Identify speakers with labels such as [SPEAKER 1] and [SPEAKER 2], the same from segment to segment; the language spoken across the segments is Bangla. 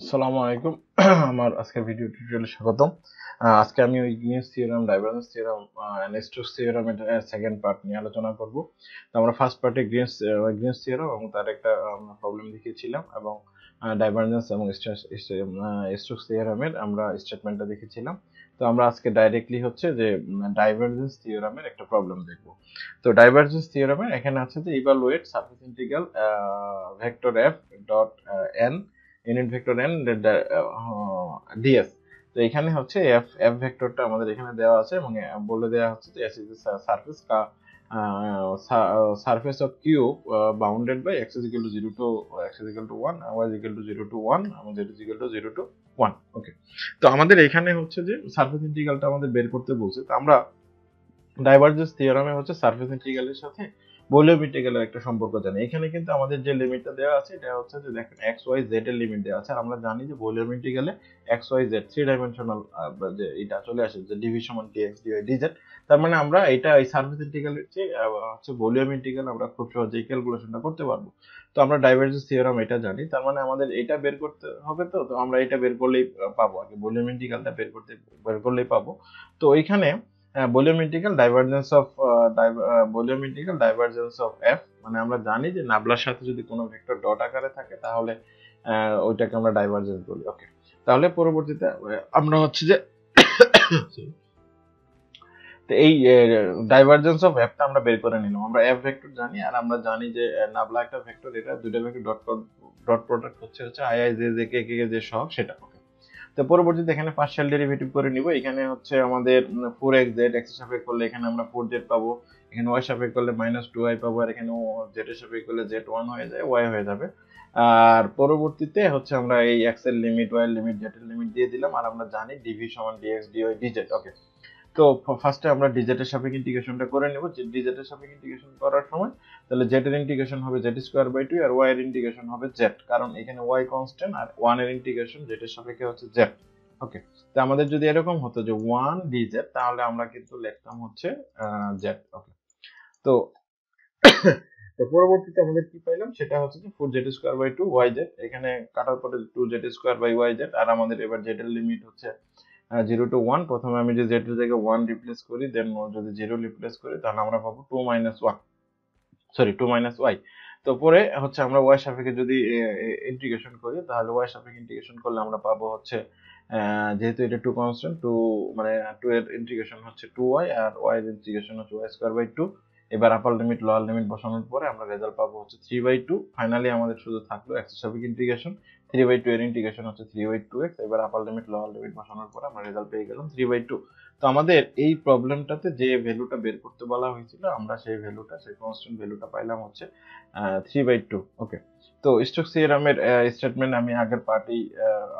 [SPEAKER 1] আসসালামু আলাইকুম। আমার আজকের ভিডিও টিউটোরিয়ালে স্বাগতম। আজকে আমি ওই Green's theorem divergence theorem and Stokes থিওরামের second part নিয়ে আলোচনা করব। তো আমরা ফার্স্ট পার্টে গ্রিনস গ্রিনস থিওরাম এবং তার একটা প্রবলেম দেখিয়েছিলাম এবং ডাইভারজেন্স এবং স্টোকস থিওরামের আমরা স্টেটমেন্টটা দেখেছিলাম। তো আমরা আজকে ডাইরেক্টলি হচ্ছে যে ডাইভারজেন্স থিওরামের একটা প্রবলেম দেখব। তো ডাইভারজেন্স থিওরামের এখানে আছে যে evaluate surface integral vector F dot N unit vector N DS তো এখানে হচ্ছে এফ এফ ভেক্টরটা আমাদের এখানে দেওয়া আছে এবং বলে দেওয়া হচ্ছে যে S is surface surface of cube bounded by X is to zero to X is to one Y is to zero to one এবং Z is to zero to one okay তো আমাদের এখানে হচ্ছে যে সারফেস ইন্টিগ্রালটা আমাদের বের করতে বলছে। তো আমরা ডাইভারজেন্স থিওরামে হচ্ছে সারফেস ইন্টিগ্রালের সাথে ইন্টিগ্রালের একটা সম্পর্ক জানি। এখানে কিন্তু আমাদের যে লিমিটটা দেওয়া আছে, এটা হচ্ছে যে দেখেন এক্স ওয়াই জেড এর লিমিট দেওয়া আছে। আর আমরা জানি যে ইন্টিগ্রালে X Y Z three dimensional যে এটা চলে আসে, যে ডিভি সমান D X D Y D Z তার মানে আমরা এটা এই সার্ভিস ইন্টিগ্রালের চেয়ে হচ্ছে ভলিউম ইন্টিগ্রাল আমরা খুব সহজেই ক্যালকুলেশনটা করতে পারব। তো আমরা ডাইভারজেন্স থিওরাম এটা জানি। তার মানে আমাদের এটা বের করতে হবে তো তো আমরা এটা বের করলেই পাবো। আগে ভলিউম ইন্টিগ্রালটা বের করতে, বের করলেই পাবো। তো ওইখানে volume integral divergence of volume integral divergence of F মানে আমরা জানি যে নাবলার সাথে যদি কোনো ভেক্টর ডট আকারে থাকে, তাহলে ওইটাকে আমরা ডাইভারজেন্স বলি। ওকে তাহলে পরবর্তীতে আমরা হচ্ছে যে এই ডাইভারজেন্স অফ আমরা বের করে নিলাম। আমরা এফ ভেক্টর জানি, আর আমরা জানি যে নাবলা একটা ভেক্টর এটা দুইটা ভেক্টর ডট ডট প্রোডাক্ট হচ্ছে হচ্ছে I I J J K K যে সব সেটা। তো পরবর্তীতে এখানে পার্শিয়াল ডেরিভেটিভ করে নিব। এখানে হচ্ছে আমাদের ফোর এক্স জেড এক্স সাপেক্ষ করলে এখানে আমরা ফোর জেড পাবো। এখানে ওয়াই সাপেক্ষ করলে মাইনাস টু ওয়াই পাবো। আর এখানে জেড এর সাপেক্ষ করলে জেড ওয়ান হয়ে যায় ওয়াই হয়ে যাবে। আর পরবর্তীতে হচ্ছে আমরা এই এক্সের লিমিট ওয়াই এর লিমিট জেড এর লিমিট দিয়ে দিলাম। আর আমরা জানি ডিভি সমান ডিএক্স ডিওয়াই ডিজেড ওকে তো ফার্স্টে আমরা ডিজেটের সাপেক্ষে ইন্টিগ্রেশনটা করে নেব। ডিজেটের সাপেক্ষে ইন্টিগ্রেশন করার সময়, তাহলে জেড এর ইন্টিগ্রেশন হবে জেড স্কোয়ার বাই টু আর ওয়াই এর ইন্টিগ্রেশন হবে জেড কারণ এখানে ওয়াই কনস্ট্যান্ট আর ওয়ানের ইন্টিগ্রেশন জেড এর সাপেক্ষে হচ্ছে জেড ওকে তো আমাদের যদি এরকম হতো যে ওয়ান ডিজেড তাহলে আমরা কিন্তু লিখতাম হচ্ছে জেড ওকে তো তো পরবর্তীতে আমাদের কি পাইলাম? সেটা হচ্ছে যে four Z square by two Y Z এখানে কাটার পরে two Z square by Y Z আর আমাদের এবার জেড এর লিমিট হচ্ছে জিরো টু ওয়ান প্রথমে আমি যদি জেড এর জায়গায় ওয়ান রিপ্লেস করি দেন যদি জিরো রিপ্লেস করি, তাহলে আমরা পাবো two minus one sorry two minus Y তো পরে হচ্ছে আমরা ওয়াই সাপেক্ষে যদি ইন্টিগ্রেশন করি, তাহলে ওয়াই সাপেক্ষে ইন্টিগ্রেশন করলে আমরা পাবো হচ্ছে যেহেতু এটা টু কনস্ট্যান্ট টু মানে টু এর ইন্টিগ্রেশন হচ্ছে টু ওয়াই আর ওয়াই এর ইন্টিগ্রেশন হচ্ছে ওয়াই স্কোয়ার বাই টু এবার আপার লিমিট লোয়ার লিমিট বসানোর পরে আমরা রেজাল্ট পাবো হচ্ছে থ্রি বাই টু ফাইনালি আমাদের শুধু থাকল এক্স সাপেক্ষে ইন্টিগ্রেশন থ্রি বাই টু এর ইন্টিগ্রেশন হচ্ছে থ্রি বাই টু এক্স এবার আপার লিমিট লোয়ার লিমিট বসানোর পর আমরা রেজাল্ট পেয়ে গেলাম থ্রি বাই টু তো আমাদের এই প্রবলেমটাতে যে ভ্যালুটা বের করতে বলা হয়েছিল, আমরা সেই ভ্যালুটা সেই কনস্ট্যান্ট ভ্যালুটা পাইলাম হচ্ছে থ্রি বাই টু ওকে তো স্টোক থিওরামের স্টেটমেন্ট আমি আগের পার্টেই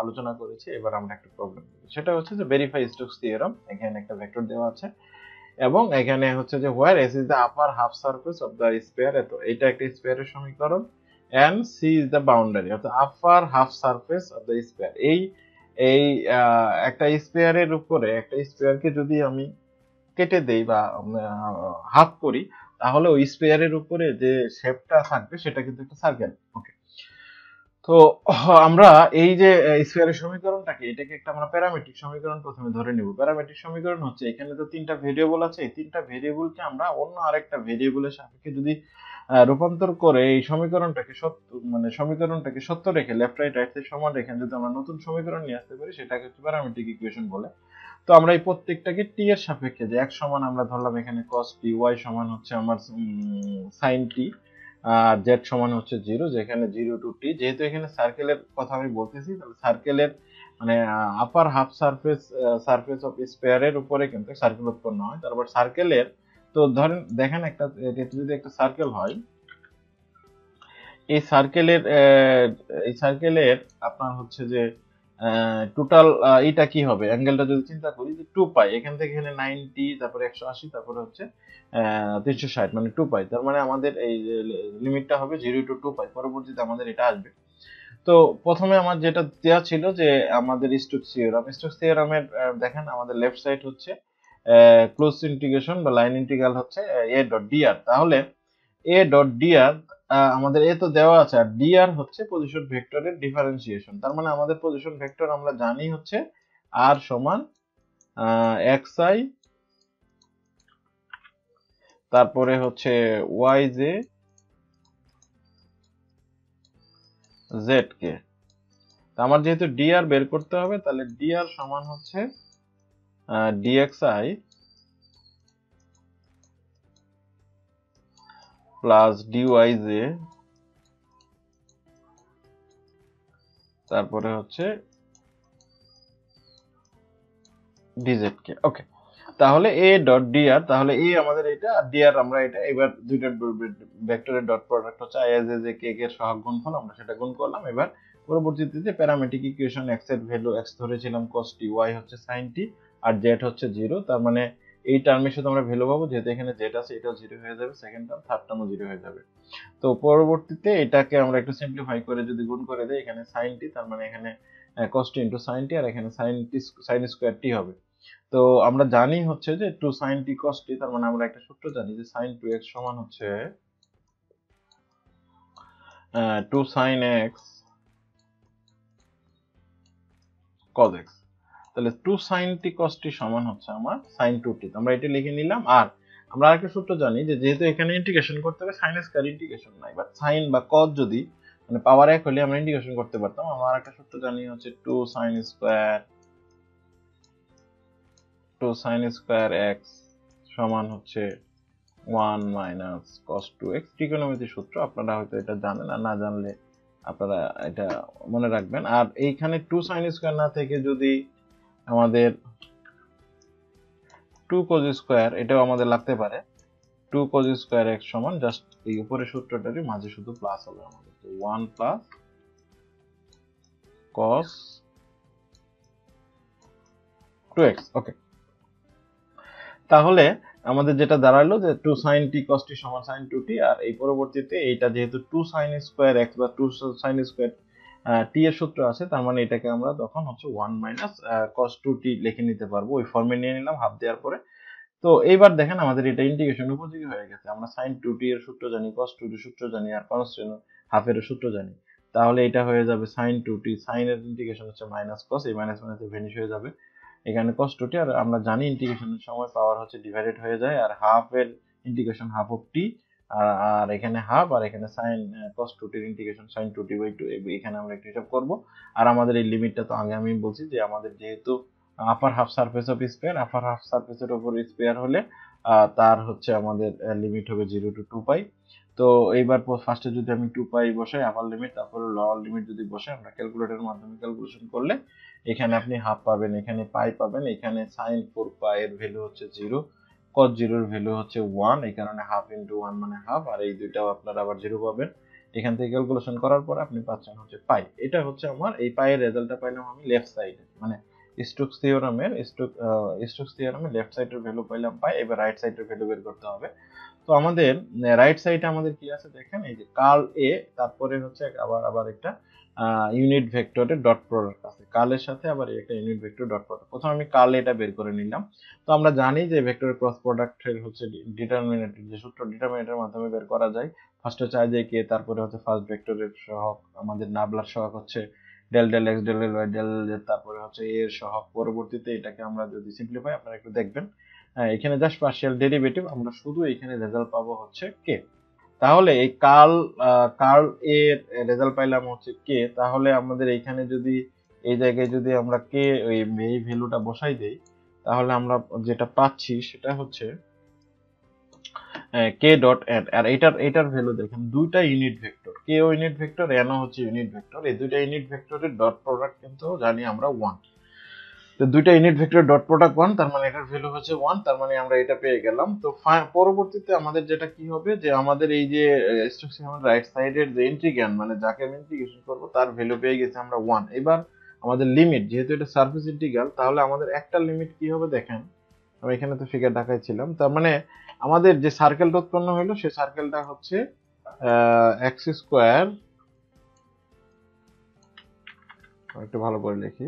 [SPEAKER 1] আলোচনা করেছি, এবার আমরা একটা প্রবলেম সেটা হচ্ছে যে ভেরিফাই স্টোকস থিওরাম এখানে একটা ভেক্টর দেওয়া আছে, এবং এখানে হচ্ছে যে where S is the upper half surface of the sphere এত, এটা একটা স্পেয়ারের সমীকরণ and C is the boundary অর্থাৎ upper half surface of the sphere এই এই একটা স্পেয়ারের উপরে, একটা স্পেয়ারকে যদি আমি কেটে দেই বা হাফ করি, তাহলে ওই স্পেয়ারের উপরে যে শেপটা থাকবে, সেটা কিন্তু একটা সার্কেল ওকে তো, আমরা এই যে স্কয়ারের সমীকরণটাকে, এটাকে একটা আমরা প্যারামেট্রিক সমীকরণ প্রথমে ধরে নিব। প্যারামেট্রিক সমীকরণ হচ্ছে, এখানে তো তিনটা ভেরিয়েবল আছে, এই তিনটা ভেরিয়েবলকে আমরা অন্য আরেকটা ভেরিয়েবলের সাপেক্ষে যদি রূপান্তর করে এই সমীকরণটাকে সত্য মানে সমীকরণটাকে সত্য রেখে লেফট রাইট রাইট সমান রেখে যদি আমরা নতুন সমীকরণ নিয়ে আসতে পারি, সেটাকে হচ্ছে প্যারামেট্রিক ইকুয়েশন বলে। তো আমরা এই প্রত্যেকটাকে টি এর সাপেক্ষে যে এক সমান আমরা ধরলাম এখানে cos টি ওয়াই সমান হচ্ছে আমার sin টি আর জেড সমান হচ্ছে জিরো যেখানে জিরো টু টি যেহেতু এখানে সার্কেলের কথা আমি বলতেছি, তাহলে সার্কেলের মানে upper half surface surface of স্পেয়ারের উপরে কিন্তু সার্কেল উৎপন্ন হয়। তারপর সার্কেলের তো ধরেন, দেখেন একটা, এটা যদি একটা সার্কেল হয়, এই সার্কেলের এই সার্কেলের আপনার হচ্ছে যে টোটাল এটা কি হবে? অ্যাঙ্গেলটা যদি চিন্তা করি যে টু পাই এখান থেকে এখানে নাইনটি তারপরে একশো আশি, তারপরে হচ্ছে তিনশো ষাট মানে টু পাই তার মানে আমাদের এই লিমিটটা হবে জিরো টু টু পাই পরবর্তীতে আমাদের এটা আসবে। তো প্রথমে আমার যেটা দেওয়া ছিল যে আমাদের স্টোক থিওরাম স্টোক থিওরামের দেখেন আমাদের লেফট সাইড হচ্ছে ক্লোজ ইন্টিগ্রেশন বা লাইন ইন্টিগ্রাল হচ্ছে এ ডট ডিআর তাহলে এ ডট ডিআর আমাদের এ তো দেওয়া আছে, আর ডি আর হচ্ছে পজিশন ভেক্টরের ডিফারেন্সিয়েশন তার মানে আমাদের পজিশন ভেক্টর আমরা জানি হচ্ছে আর সমান এক্স আই তারপরে হচ্ছে ওয়াই জে জেড কে আমার যেহেতু ডি আর বের করতে হবে, তাহলে ডি আর সমান হচ্ছে আই প্লাস ডিওয়াই জে তারপরে হচ্ছে ডিজেড কে ওকে তাহলে এ ডট ডিআর তাহলে এ আমাদের এটা, আর ডিআর আমরা এটা, এবার দুইটা ভেক্টরের ডট প্রোডাক্ট হচ্ছে আই এস যে কে এর সহগ গুণফল, আমরা সেটা গুণ করলাম। এবার পরবর্তীতে যে প্যারামেট্রিক ইকুয়েশন এক্সের ভ্যালু এক্স ধরেছিলাম cos টি ওয়াই হচ্ছে sin টি আর জেড হচ্ছে জিরো তার মানে এই টার্মের সাথে আমরা ভ্যালু পাবো, যেহেতু এখানে জেড আছে, এটাও জিরো হয়ে যাবে সেকেন্ড টার্ম থার্ড টার্মও জিরো হয়ে যাবে। তো পরবর্তীতে এটাকে আমরা একটু সিম্পলিফাই করে যদি গুণ করে দেই, এখানে sin টি তার মানে এখানে cos T into sin T আর এখানে sin টি sin স্কয়ার হবে। তো আমরা জানি হচ্ছে যে টু সাইন টি কস টি তার মানে আমরা একটা সূত্র জানি যে সাইন টু এক্স সমান হচ্ছে two sine X cos X তাহলে two sine T cos T সমান হচ্ছে আমার সাইন টু টি আমরা এটা লিখে নিলাম, আর আমরা আরেকটা সূত্র জানি যে যেহেতু এখানে ইন্টিগ্রেশন করতে হবে সাইন স্কয়ার ইন্টিগ্রেশন নাই। বাট সাইন বা কজ যদি মানে পাওয়ার এক হলে আমরা ইন্টিগ্রেশন করতে পারতাম। আমরা আরেকটা সূত্র জানি হচ্ছে two sine square two sine square X সমান হচ্ছে one minus cos two X trigonometry সূত্র, আপনারা হয়তো এটা জানেন আর না জানলে আপনারা এটা মনে রাখবেন। আর এইখানে টু সাইন স্কোয়ার না থেকে যদি আমাদের টু কোজ স্কোয়ার এটাও আমাদের লাগতে পারে। টু কোজ স্কোয়ার এক্স সমান জাস্ট এই উপরের সূত্রটারই মাঝে শুধু প্লাস হবে আমাদের। তো one plus cos two X okay তাহলে আমাদের যেটা দাঁড়াল যে two sine T cos T সমান সাইন টু টি আর এই পরবর্তীতে এইটা যেহেতু টু সাইন স্কোয়ার এক্স বা টু সাইন স্কোয়ার টি এর সূত্র আছে, তার মানে এটাকে আমরা তখন হচ্ছে one minus cos two T লিখে নিতে পারব। ওই ফর্মে নিয়ে নিলাম হাফ দেওয়ার পরে। তো এইবার দেখেন আমাদের এটা ইন্টিগ্রেশন উপযোগী হয়ে গেছে। আমরা সাইন টু টি এর সূত্র জানি কস টু টি সূত্র জানি, আর কনস্টেন্ট হাফের সূত্র জানি। তাহলে এটা হয়ে যাবে সাইন টু টি সাইনের ইন্টিগ্রেশন হচ্ছে মাইনাস কস এই মাইনাস মাইনাসে ভেনিশ হয়ে যাবে। এখানে কস টু টি আর আমরা জানি ইন্টিগ্রেশনের সময় পাওয়ার হচ্ছে ডিভাইডেড হয়ে যায়, আর হাফ এর ইন্টিগ্রেশন হাফ অফ টি আর আর এখানে হাফ আর এখানে সাইন কস টু টির integration sine two t by two এখানে আমরা একটু হিসাব করব। আর আমাদের এই লিমিটটা তো আগে আমি বলছি যে আমাদের যেহেতু upper half surface of sphere upper half সারফেসের উপর স্পেয়ার হলে তার হচ্ছে আমাদের লিমিট হবে জিরো টু টু পাই তো এইবার ফার্স্টে যদি আমি টু পাই বসাই আপার লিমিট তারপরে লোয়ার লিমিট যদি বসাই, আমরা ক্যালকুলেটরের মাধ্যমে ক্যালকুলেশন করলে, এখানে আপনি হাফ পাবেন, এখানে পাই পাবেন, এখানে সাইন ফোর পাই এর ভ্যালু হচ্ছে জিরো কস জিরোর ভ্যালু হচ্ছে ওয়ান এই কারণে হাফ ইন্টু ওয়ান মানে হাফ আর এই দুইটাও আপনারা আবার জিরো পাবেন। এখান থেকে ক্যালকুলেশন করার পর আপনি পাচ্ছেন হচ্ছে পাই এটা হচ্ছে আমার, এই পায়ের রেজাল্টটা পাইলাম আমি লেফট সাইডে মানে স্টোকস থিওরামের স্টোক স্টোকস থিওরামে লেফট সাইডের ভ্যালু পাইলাম পাই এবার রাইট সাইডের ভ্যালু বের করতে হবে। তো আমাদের রাইট সাইডে আমাদের কি আছে দেখেন? এই যে কার্ল এ তারপরে হচ্ছে আবার আবার একটা ইউনিট ভেক্টরের ডট প্রোডাক্ট আছে। কালের সাথে আবার একটা ইউনিট ভেক্টর ডট প্রোডাক্ট প্রথমে আমি কাল এটা বের করে নিলাম। তো আমরা জানি যে ভেক্টরের ক্রস প্রোডাক্টের হচ্ছে ডিটারমিনেটর যে সূত্র ডিটারমিনেটরের মাধ্যমে বের করা যায় ফার্স্ট হচ্ছে আই কে তারপরে হচ্ছে ফার্স্ট ভেক্টরের সহগ আমাদের নাবলার সহগ হচ্ছে del del x del del y del তারপরে হচ্ছে এর সহগ পরবর্তীতে এটাকে আমরা যদি সিম্পলিফাই আপনারা একটু দেখবেন। এখানে জাস্ট পার্শিয়াল ডেরিভেটিভ আমরা শুধু এখানে রেজাল্ট পাবো হচ্ছে কে তাহলে এই কার্ল কার্ল এর রেজাল্ট পাইলাম হচ্ছে কে তাহলে আমাদের এইখানে যদি, এই জায়গায় যদি আমরা কে ওই এই ভ্যালুটা বসাই দেই, তাহলে আমরা যেটা পাচ্ছি সেটা হচ্ছে কে ডট এন আর এটার এটার ভ্যালু দেখেন, দুইটা ইউনিট ভেক্টর কে ও ইউনিট ভেক্টর এনও হচ্ছে ইউনিট ভেক্টর এই দুইটা ইউনিট ভেক্টরের ডট প্রোডাক্ট কিন্তু জানি আমরা ওয়ান তো দুইটা unit vector dot product one তার মানে এটার ভ্যালু হচ্ছে ওয়ান তার মানে আমরা এটা পেয়ে গেলাম। তো পরবর্তীতে আমাদের যেটা কি হবে, যে আমাদের এই যে ইনস্ট্রাকশন রাইট সাইডের যে ইন্টিগ্রান্ড মানে যাকে আমি ইন্টিগ্রেশন করব, তার ভ্যালু পেয়ে গেছে আমরা ওয়ান এবার আমাদের লিমিট যেহেতু এটা সারফেস ইন্টিগ্রাল তাহলে আমাদের একটা লিমিট কি হবে দেখেন। আমি এখানে তো ফিগার দেখাইছিলাম। তার মানে আমাদের যে সার্কেলটা উৎপন্ন হলো সেই সার্কেলটা হচ্ছে এক্স স্কোয়ার একটু ভালো করে লিখি।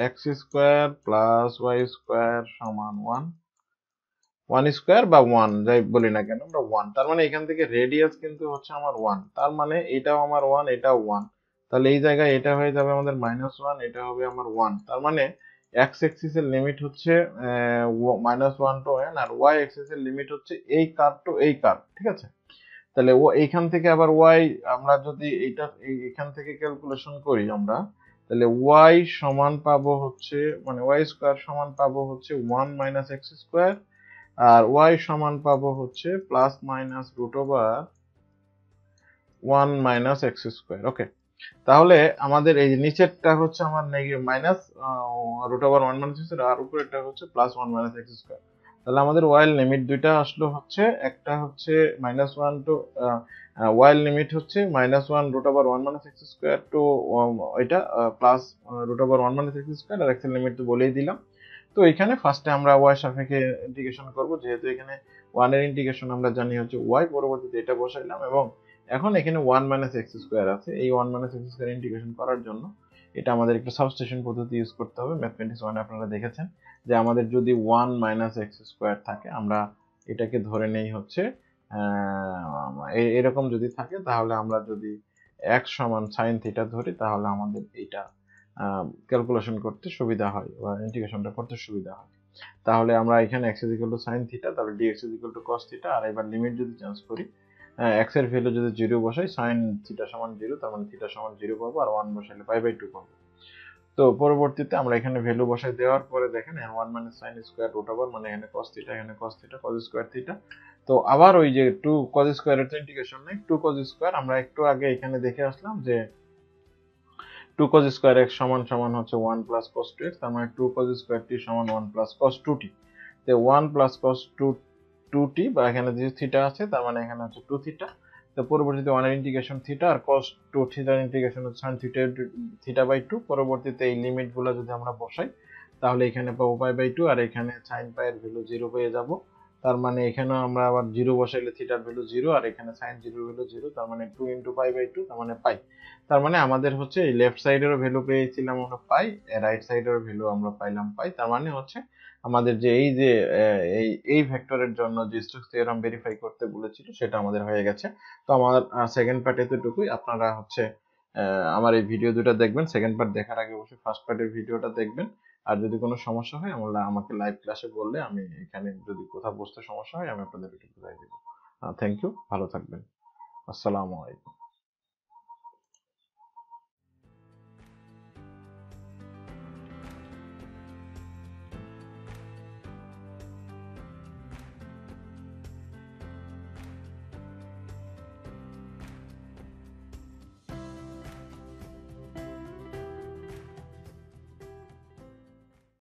[SPEAKER 1] X square plus y square সমান ওয়ান ওয়ান স্কোয়ার বা ওয়ান যাই বলি না কেন, আমরা ওয়ান তার মানে এখান থেকে রেডিয়াস কিন্তু হচ্ছে আমার ওয়ান তার মানে এটাও আমার ওয়ান এটাও ওয়ান তাহলে এই জায়গায় এটা হয়ে যাবে আমাদের মাইনাস ওয়ান এটা হবে আমার ওয়ান তার মানে এক্স এক্সিস এর লিমিট হচ্ছে মাইনাস ওয়ান টু এন আর ওয়াই এক্সিস এর লিমিট হচ্ছে এই কার টু এই কার ঠিক আছে? তাহলে ও, এইখান থেকে আবার ওয়াই আমরা যদি এইটা এখান থেকে ক্যালকুলেশন করি আমরা তাহলে ওয়াই সমান পাবো হচ্ছে মানে ওয়াই স্কোয়ার সমান পাবো হচ্ছে ওয়ান মাইনাস এক্স স্কোয়ার আর ওয়াই সমান পাবো হচ্ছে plus minus root over one minus x square okay তাহলে আমাদের এই নিচেরটা হচ্ছে আমার negative minus root over one minus আর উপরেরটা হচ্ছে plus one minus x square তাহলে আমাদের ওয়াইল লিমিট দুইটা আসলো হচ্ছে, একটা হচ্ছে মাইনাস ওয়ান টু ওয়াইল লিমিট হচ্ছে minus one root over one minus x square to এটা plus root over one minus x square আর এক্সের লিমিট তো বলেই দিলাম। তো এখানে ফার্স্টে আমরা ওয়াই সাপেক্ষে ইন্টিগ্রেশন করব, যেহেতু এখানে ওয়ানের ইন্টিগ্রেশন আমরা জানি হচ্ছে ওয়াই পরবর্তীতে এটা বসাইলাম এবং এখন এখানে ওয়ান মাইনাস এক্স স্কোয়ার আছে, এই one minus x square integration করার জন্য। এটা আমাদের একটু সাবস্টেশন পদ্ধতি ইউজ করতে হবে ম্যাথমেটিক্স ওয়ানে আপনারা দেখেছেন, যে আমাদের যদি ওয়ান মাইনাস এক্স স্কোয়ার থাকে, আমরা এটাকে ধরে নেই হচ্ছে এরকম যদি থাকে, তাহলে আমরা যদি এক সমান সাইন থিটা ধরি, তাহলে আমাদের এইটা ক্যালকুলেশন করতে সুবিধা হয়, বা ইন্টিগ্রেশনটা করতে সুবিধা হয়। তাহলে আমরা এখানে x is to sine theta তাহলে dx is equal to cos theta আর এবার লিমিট যদি চেঞ্জ করি এক্সের ভ্যালু যদি জিরো বসাই সাইন থিটা সমান জিরো তার মানে থিটা সমান জিরো পাবো আর ওয়ান বসাইলে পাই বাই টু পাবো। তো পরবর্তীতে আমরা এখানে ভ্যালু বসাই দেওয়ার পরে দেখেন one minus sine square root over মানে এখানে কস থিটা এখানে cos theta cos square theta তো আবার ওই যে টু কজ স্কোয়ারের তো ইন্টিগ্রেশন নেই টু কজ স্কোয়ার আমরা একটু আগে এখানে দেখে আসলাম যে টু কজ স্কোয়ার এক্স সমান সমান হচ্ছে one plus cos two x তার মানে টু কজ স্কোয়ার টি সমান one plus cos two t তো one plus cos two two t বা এখানে যে থিটা আছে, তার মানে এখানে হচ্ছে টু থিটা তো পরবর্তীতে ওয়ানের ইন্টিগ্রেশন থিটা আর কস টু থিটার ইন্টিগ্রেশন হচ্ছে sine theta theta by two পরবর্তীতে এই লিমিটগুলো যদি আমরা বসাই, তাহলে এখানে পাবো পাই বাই টু আর এখানে সাইন পাইয়ের ভ্যালু জিরো পেয়ে যাব। তার মানে এখানে আমরা আবার জিরো বসাইলে থিটার ভ্যালু জিরো আর এখানে সাইন জিরো ভ্যালু জিরো তার মানে two into pi by two তার মানে পাই তার মানে আমাদের হচ্ছে এই লেফট সাইডেরও ভ্যালু পেয়েছিলাম আমরা পাই রাইট সাইডেরও ভ্যালু আমরা পাইলাম পাই তার মানে হচ্ছে আমাদের যে এই যে এই এই ভেক্টরের জন্য যে স্টোক্স থিওরাম ভেরিফাই করতে বলেছিল, সেটা আমাদের হয়ে গেছে। তো আমার সেকেন্ড পার্ট এতটুকুই। আপনারা হচ্ছে আমার এই ভিডিও দুটো দেখবেন। সেকেন্ড পার্ট দেখার আগে অবশ্যই ফার্স্ট পার্টের ভিডিওটা দেখবেন। আর যদি কোনো সমস্যা হয়, আমরা আমাকে লাইভ ক্লাসে বললে আমি এখানে যদি কোথাও বুঝতে সমস্যা হয়, আমি আপনাদের বুঝাই দেবো। থ্যাংক ইউ ভালো থাকবেন। আসসালামু আলাইকুম।